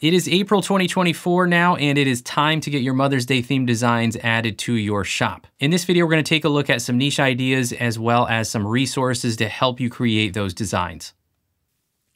It is April 2024 now, and it is time to get your Mother's Day themed designs added to your shop. In this video, we're going to take a look at some niche ideas as well as some resources to help you create those designs.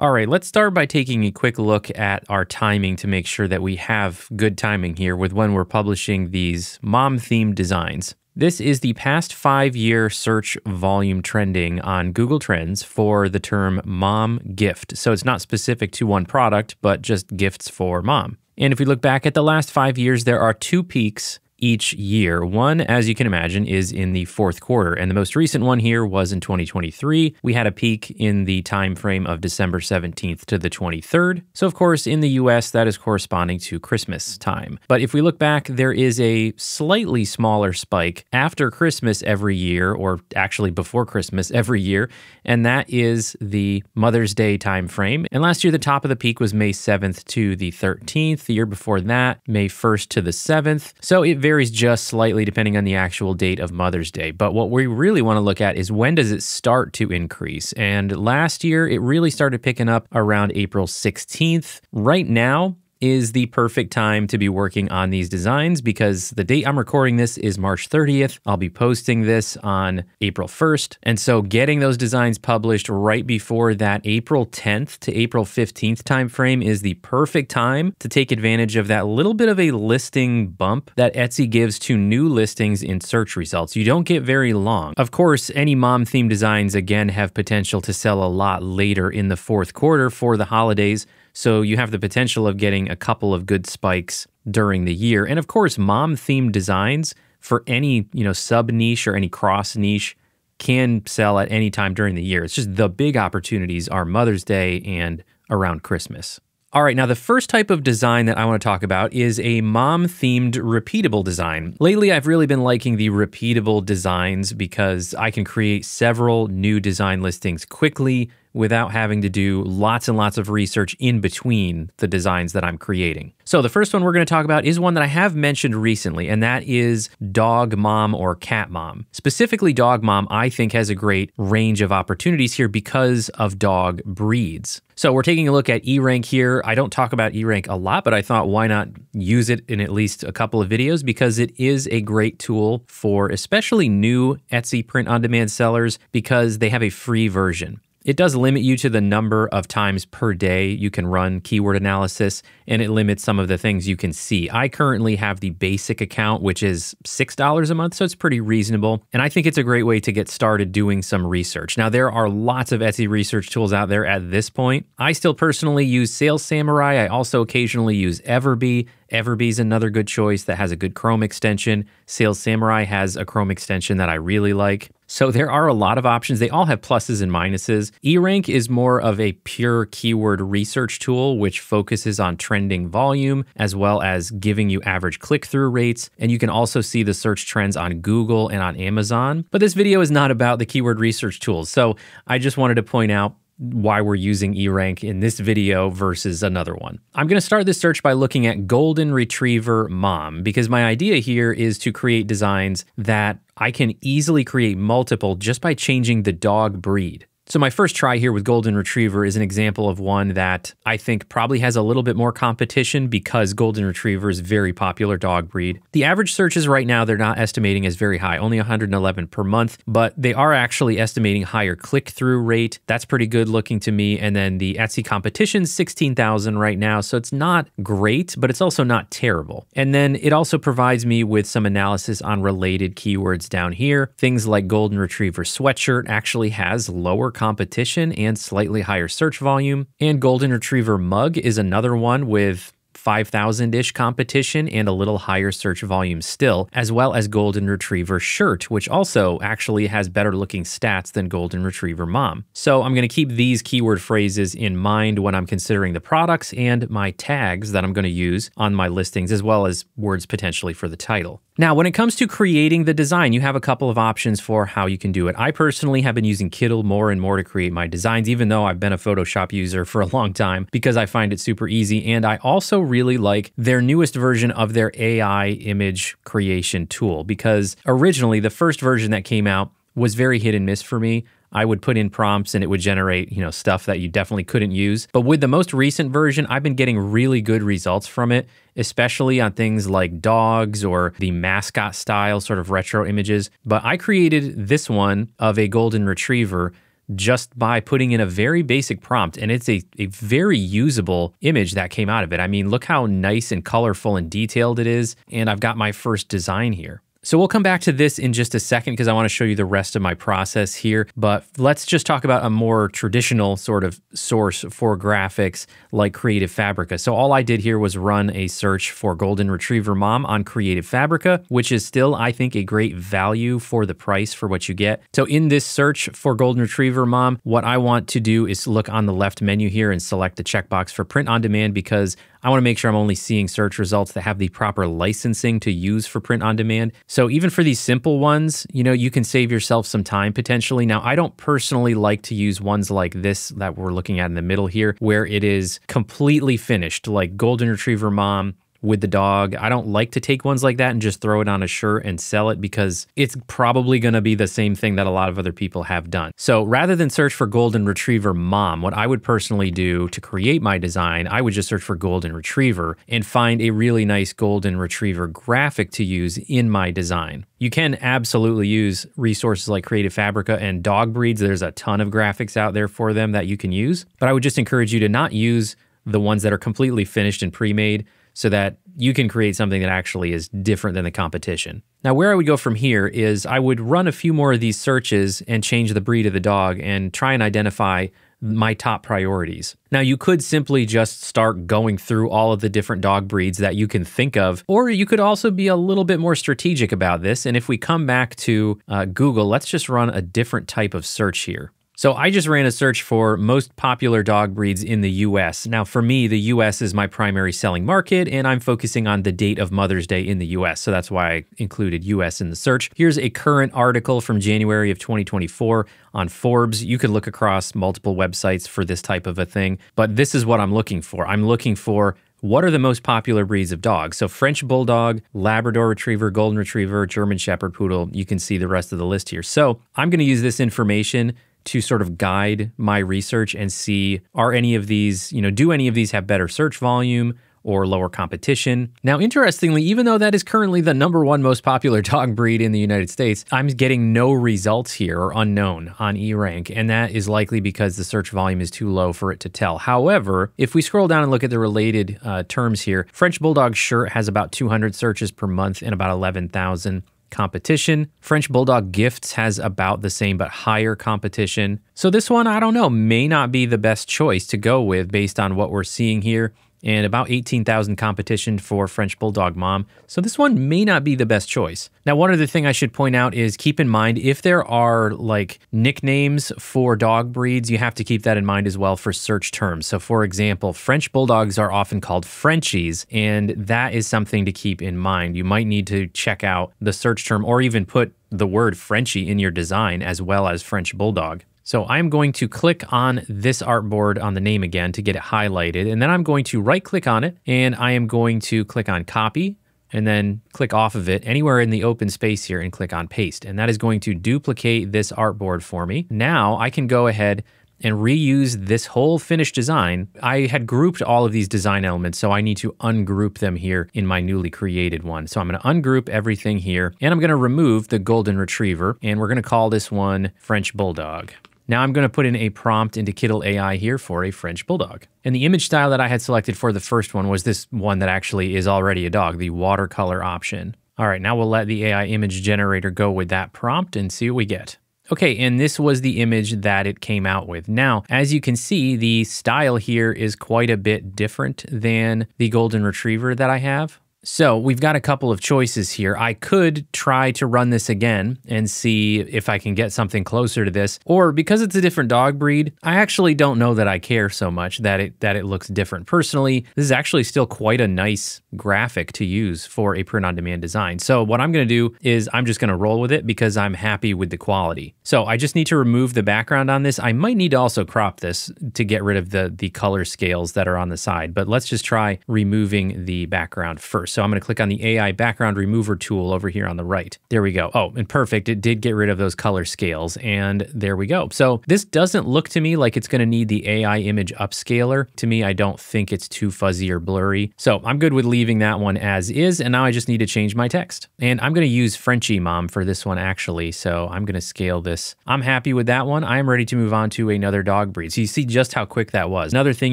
All right, let's start by taking a quick look at our timing to make sure that we have good timing here with when we're publishing these mom themed designs. This is the past five year search volume trending on Google Trends for the term mom gift. So it's not specific to one product, but just gifts for mom. And if we look back at the last five years, there are two peaks each year. One, as you can imagine, is in the fourth quarter, and the most recent one here was in 2023. We had a peak in the time frame of December 17th to the 23rd. So, of course, in the US, that is corresponding to Christmas time. But if we look back, there is a slightly smaller spike after Christmas every year, or actually before Christmas every year, and that is the Mother's Day time frame. And last year, the top of the peak was May 7th to the 13th. The year before that, May 1st to the 7th. So it varies just slightly depending on the actual date of Mother's Day. But what we really want to look at is when does it start to increase? And last year, it really started picking up around April 16th. Right now, is the perfect time to be working on these designs because the date I'm recording this is March 30th. I'll be posting this on April 1st. And so getting those designs published right before that April 10th to April 15th timeframe is the perfect time to take advantage of that little bit of a listing bump that Etsy gives to new listings in search results. You don't get very long. Of course, any mom theme designs again have potential to sell a lot later in the fourth quarter for the holidays. So you have the potential of getting a couple of good spikes during the year. And of course, mom themed designs for any, you know, sub niche or any cross niche can sell at any time during the year. It's just the big opportunities are Mother's Day and around Christmas. All right, now the first type of design that I want to talk about is a mom themed repeatable design. Lately, I've really been liking the repeatable designs because I can create several new design listings quickly without having to do lots and lots of research in between the designs that I'm creating. So, the first one we're going to talk about is one that I have mentioned recently, and that is Dog Mom or Cat Mom. Specifically, Dog Mom, I think, has a great range of opportunities here because of dog breeds. So, we're taking a look at eRank here. I don't talk about eRank a lot, but I thought why not use it in at least a couple of videos because it is a great tool for especially new Etsy print on demand sellers because they have a free version. It does limit you to the number of times per day you can run keyword analysis, and it limits some of the things you can see. I currently have the basic account, which is $6 a month, so it's pretty reasonable. And I think it's a great way to get started doing some research. Now, there are lots of Etsy research tools out there at this point. I still personally use Sales Samurai. I also occasionally use Everbee. Everbee is another good choice that has a good Chrome extension. Sales Samurai has a Chrome extension that I really like. So there are a lot of options. They all have pluses and minuses. eRank is more of a pure keyword research tool, which focuses on trending volume as well as giving you average click through rates. And you can also see the search trends on Google and on Amazon. But this video is not about the keyword research tools. So I just wanted to point out why we're using eRank in this video versus another one. I'm going to start this search by looking at Golden Retriever Mom because my idea here is to create designs that I can easily create multiple just by changing the dog breed. So, my first try here with Golden Retriever is an example of one that I think probably has a little bit more competition because Golden Retriever is a very popular dog breed. The average searches right now, they're not estimating as very high, only 111 per month, but they are actually estimating higher click through rate. That's pretty good looking to me. And then the Etsy competition, 16,000 right now. So, it's not great, but it's also not terrible. And then it also provides me with some analysis on related keywords down here. Things like Golden Retriever sweatshirt actually has lower competition and slightly higher search volume. And Golden Retriever Mug is another one with 5,000 ish competition and a little higher search volume still, as well as Golden Retriever Shirt, which also actually has better looking stats than Golden Retriever Mom. So I'm going to keep these keyword phrases in mind when I'm considering the products and my tags that I'm going to use on my listings, as well as words potentially for the title. Now, when it comes to creating the design, you have a couple of options for how you can do it. I personally have been using Kittl more and more to create my designs, even though I've been a Photoshop user for a long time because I find it super easy. And I also really like their newest version of their AI image creation tool because originally the first version that came out was very hit and miss for me. I would put in prompts and it would generate, you know, stuff that you definitely couldn't use. But with the most recent version, I've been getting really good results from it, especially on things like dogs or the mascot style sort of retro images. But I created this one of a golden retriever just by putting in a very basic prompt. And it's a, a very usable image that came out of it. I mean, look how nice and colorful and detailed it is. And I've got my first design here. So we'll come back to this in just a second because I want to show you the rest of my process here. But let's just talk about a more traditional sort of source for graphics like Creative Fabrica. So all I did here was run a search for Golden Retriever Mom on Creative Fabrica, which is still, I think, a great value for the price for what you get. So in this search for Golden Retriever Mom, what I want to do is look on the left menu here and select the checkbox for print on demand because I want to make sure I'm only seeing search results that have the proper licensing to use for print on demand. So even for these simple ones, you know, you can save yourself some time potentially. Now, I don't personally like to use ones like this that we're looking at in the middle here, where it is completely finished, like Golden Retriever Mom with the dog. I don't like to take ones like that and just throw it on a shirt and sell it because it's probably going to be the same thing that a lot of other people have done. So rather than search for golden retriever mom, what I would personally do to create my design, I would just search for golden retriever and find a really nice golden retriever graphic to use in my design. You can absolutely use resources like Creative Fabrica and dog breeds. There's a ton of graphics out there for them that you can use, but I would just encourage you to not use the ones that are completely finished and pre-made so that you can create something that actually is different than the competition. Now, where I would go from here is I would run a few more of these searches and change the breed of the dog and try and identify my top priorities. Now, you could simply just start going through all of the different dog breeds that you can think of, or you could also be a little bit more strategic about this. And if we come back to uh, Google, let's just run a different type of search here. So I just ran a search for most popular dog breeds in the US. Now, for me, the US is my primary selling market, and I'm focusing on the date of Mother's Day in the US. So that's why I included US in the search. Here's a current article from January of 2024 on Forbes. You could look across multiple websites for this type of a thing, but this is what I'm looking for. I'm looking for what are the most popular breeds of dogs? So French Bulldog, Labrador Retriever, Golden Retriever, German Shepherd Poodle. You can see the rest of the list here. So I'm going to use this information to sort of guide my research and see are any of these, you know, do any of these have better search volume? or lower competition. Now, interestingly, even though that is currently the number one most popular dog breed in the United States, I'm getting no results here or unknown on eRank, and that is likely because the search volume is too low for it to tell. However, if we scroll down and look at the related uh, terms here, French Bulldog shirt has about 200 searches per month and about 11,000 competition. French Bulldog Gifts has about the same but higher competition. So this one, I don't know, may not be the best choice to go with based on what we're seeing here and about 18,000 competition for French Bulldog Mom. So this one may not be the best choice. Now, one other thing I should point out is keep in mind if there are like nicknames for dog breeds, you have to keep that in mind as well for search terms. So for example, French Bulldogs are often called Frenchies, and that is something to keep in mind. You might need to check out the search term or even put the word Frenchie in your design as well as French Bulldog. So I'm going to click on this artboard on the name again to get it highlighted. And then I'm going to right click on it and I am going to click on copy and then click off of it anywhere in the open space here and click on paste. And that is going to duplicate this artboard for me. Now I can go ahead and reuse this whole finished design. I had grouped all of these design elements, so I need to ungroup them here in my newly created one. So I'm gonna ungroup everything here, and I'm gonna remove the golden retriever, and we're gonna call this one French Bulldog. Now I'm going to put in a prompt into Kittl AI here for a French Bulldog. And the image style that I had selected for the first one was this one that actually is already a dog, the watercolor option. All right, now we'll let the AI image generator go with that prompt and see what we get. Okay, and this was the image that it came out with. Now, as you can see, the style here is quite a bit different than the Golden Retriever that I have. So we've got a couple of choices here. I could try to run this again and see if I can get something closer to this. Or because it's a different dog breed, I actually don't know that I care so much that it that it looks different. Personally, this is actually still quite a nice graphic to use for a print on demand design. So what I'm going to do is I'm just going to roll with it because I'm happy with the quality. So I just need to remove the background on this. I might need to also crop this to get rid of the the color scales that are on the side, but let's just try removing the background first. So I'm going to click on the AI background remover tool over here on the right. There we go. Oh, and perfect. It did get rid of those color scales and there we go. So this doesn't look to me like it's going to need the AI image upscaler. To me, I don't think it's too fuzzy or blurry. So I'm good with leaving that one as is. And now I just need to change my text. And I'm going to use Frenchy Mom for this one actually. So I'm going to scale this. I'm happy with that one. I'm ready to move on to another dog breed. So you see just how quick that was. Another thing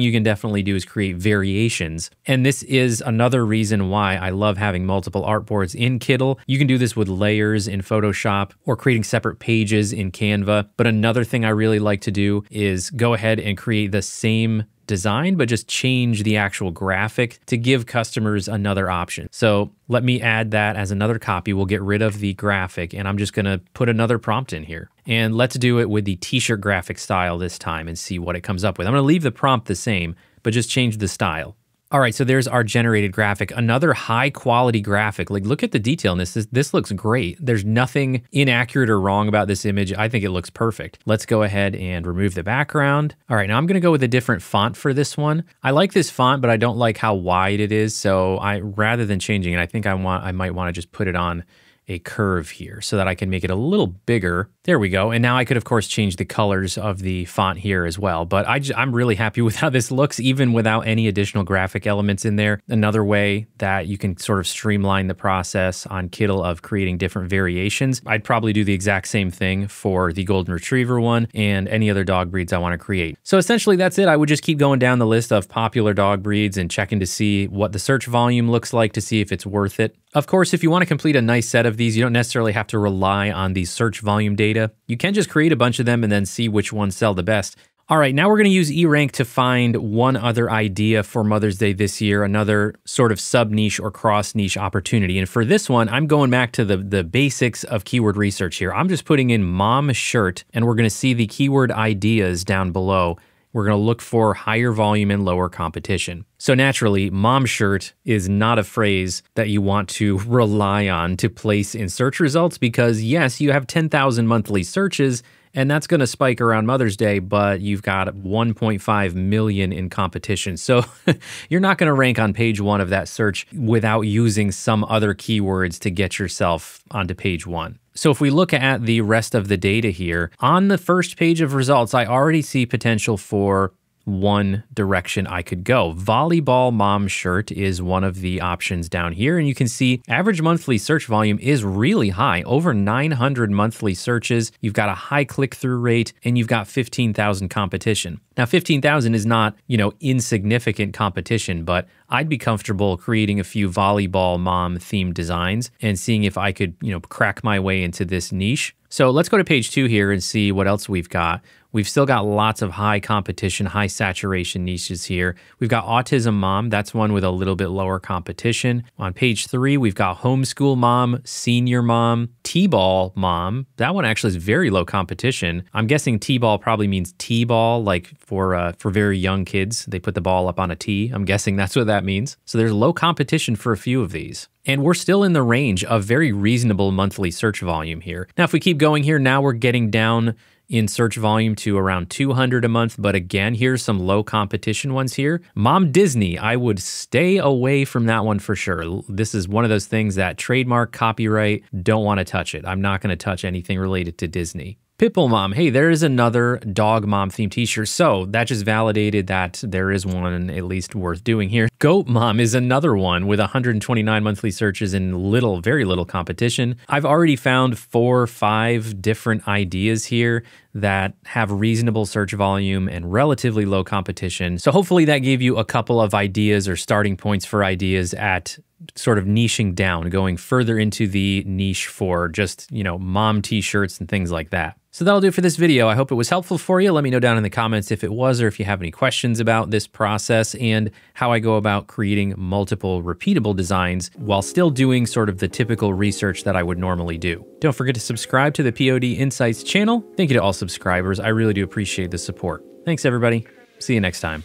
you can definitely do is create variations. And this is another reason why I love having multiple artboards in Kittl. You can do this with layers in Photoshop or creating separate pages in Canva. But another thing I really like to do is go ahead and create the same design, but just change the actual graphic to give customers another option. So let me add that as another copy. We'll get rid of the graphic and I'm just gonna put another prompt in here. And let's do it with the t-shirt graphic style this time and see what it comes up with. I'm gonna leave the prompt the same, but just change the style. All right, so there's our generated graphic. Another high quality graphic. Like, look at the detail in this. this. This looks great. There's nothing inaccurate or wrong about this image. I think it looks perfect. Let's go ahead and remove the background. All right, now I'm gonna go with a different font for this one. I like this font, but I don't like how wide it is. So I, rather than changing it, I think I want, I might wanna just put it on a curve here so that I can make it a little bigger. There we go. And now I could, of course, change the colors of the font here as well. But I am really happy with how this looks, even without any additional graphic elements in there. Another way that you can sort of streamline the process on Kittl of creating different variations. I'd probably do the exact same thing for the Golden Retriever one and any other dog breeds I want to create. So essentially, that's it. I would just keep going down the list of popular dog breeds and checking to see what the search volume looks like to see if it's worth it. Of course, if you want to complete a nice set of these, you don't necessarily have to rely on the search volume data. You can just create a bunch of them and then see which ones sell the best. All right, now we're going to use eRank to find one other idea for Mother's Day this year, another sort of sub niche or cross niche opportunity. And for this one, I'm going back to the, the basics of keyword research here. I'm just putting in mom shirt, and we're going to see the keyword ideas down below. We're going to look for higher volume and lower competition. So naturally, mom shirt is not a phrase that you want to rely on to place in search results because yes, you have 10,000 monthly searches and that's going to spike around Mother's Day, but you've got 1.5 million in competition. So you're not going to rank on page one of that search without using some other keywords to get yourself onto page one. So if we look at the rest of the data here, on the first page of results, I already see potential for one direction I could go. Volleyball mom shirt is one of the options down here. And you can see average monthly search volume is really high, over 900 monthly searches. You've got a high click through rate and you've got 15,000 competition. Now, 15,000 is not, you know, insignificant competition, but I'd be comfortable creating a few volleyball mom themed designs and seeing if I could, you know, crack my way into this niche. So let's go to page two here and see what else we've got. We've still got lots of high competition, high saturation niches here. We've got Autism Mom, that's one with a little bit lower competition. On page three, we've got Homeschool Mom, Senior Mom, T-Ball Mom. That one actually is very low competition. I'm guessing T-Ball probably means T-ball, like for uh, for very young kids. They put the ball up on a tee. I'm guessing that's what that means. So there's low competition for a few of these. And we're still in the range of very reasonable monthly search volume here. Now, if we keep going here, now we're getting down in search volume to around 200 a month. But again, here's some low competition ones here. Mom Disney, I would stay away from that one for sure. This is one of those things that trademark, copyright, don't want to touch it. I'm not going to touch anything related to Disney. Pitbull Mom, hey, there is another dog mom themed t-shirt. So that just validated that there is one at least worth doing here. Goat Mom is another one with 129 monthly searches and little, very little competition. I've already found four or five different ideas here that have reasonable search volume and relatively low competition. So hopefully that gave you a couple of ideas or starting points for ideas at sort of niching down, going further into the niche for just, you know, mom t-shirts and things like that. So that'll do it for this video. I hope it was helpful for you. Let me know down in the comments if it was or if you have any questions about this process and how I go about creating multiple repeatable designs while still doing sort of the typical research that I would normally do. Don't forget to subscribe to the POD Insights channel. Thank you to all subscribers. I really do appreciate the support. Thanks everybody. See you next time.